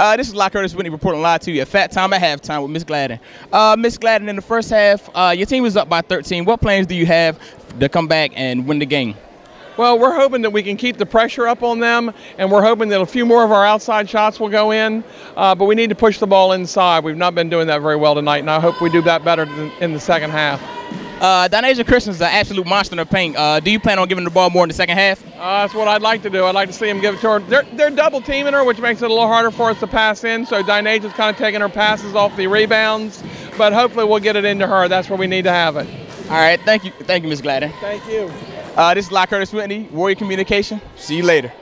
Uh, this is Lock Curtis Whitney reporting live to you at Fat Time at Halftime with Miss Gladden. Uh, Miss Gladden, in the first half, uh, your team was up by 13. What plans do you have to come back and win the game? Well, we're hoping that we can keep the pressure up on them, and we're hoping that a few more of our outside shots will go in. Uh, but we need to push the ball inside. We've not been doing that very well tonight, and I hope we do that better in the second half. Uh, Donasia Christian's an absolute monster in the paint. Uh, do you plan on giving the ball more in the second half? Uh, that's what I'd like to do. I'd like to see him give it to her. They're, they're double teaming her, which makes it a little harder for us to pass in. So Dinasia's kind of taking her passes off the rebounds, but hopefully we'll get it into her. That's where we need to have it. All right. Thank you. Thank you, Ms. Gladden. Thank you. Uh, this is Lock Curtis Whitney, Warrior Communication. See you later.